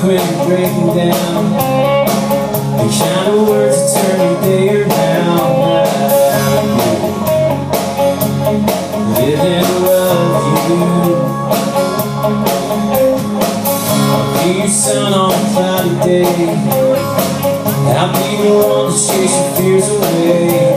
quit breaking down. Kind of words that turn your day around Living love you I'll be your sun on a cloudy day I'll be the one to chase your fears away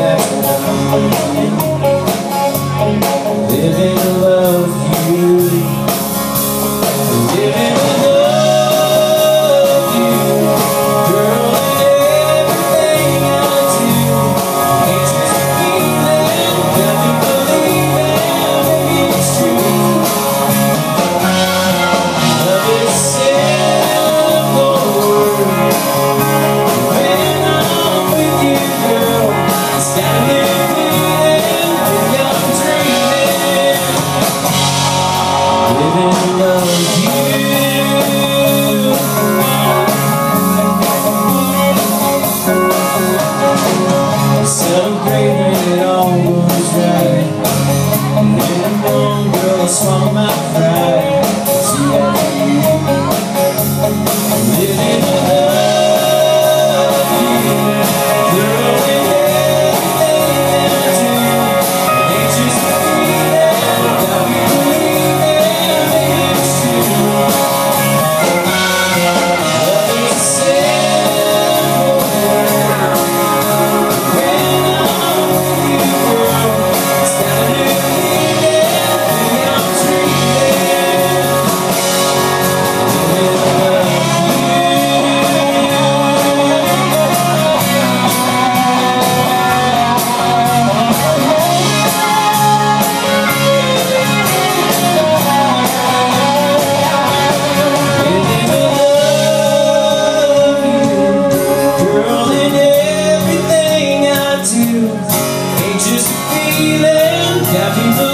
you. Ain't just a feeling, got me